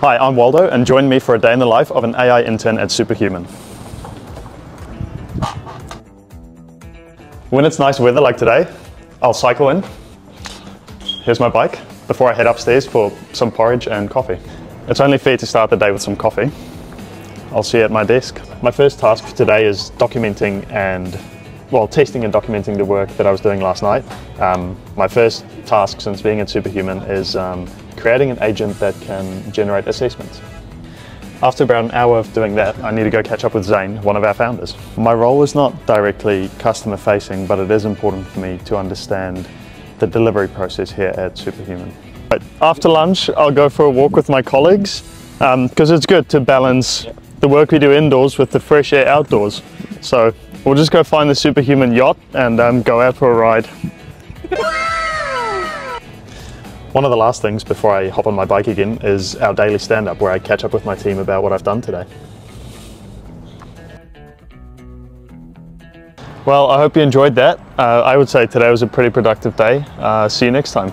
Hi, I'm Waldo, and join me for a day in the life of an AI intern at SupaHuman. When it's nice weather like today, I'll cycle in. Here's my bike before I head upstairs for some porridge and coffee. It's only fair to start the day with some coffee. I'll see you at my desk. My first task for today is documenting and well, testing and documenting the work that I was doing last night. Um, my first task since being at SupaHuman is um, creating an agent that can generate assessments. After about an hour of doing that, I need to go catch up with Zane, one of our founders. My role is not directly customer facing, but it is important for me to understand the delivery process here at SupaHuman. But after lunch, I'll go for a walk with my colleagues because um, it's good to balance the work we do indoors with the fresh air outdoors. So We'll just go find the SupaHuman yacht and um, go out for a ride. One of the last things before I hop on my bike again is our daily stand-up where I catch up with my team about what I've done today. Well, I hope you enjoyed that. Uh, I would say today was a pretty productive day. Uh, see you next time.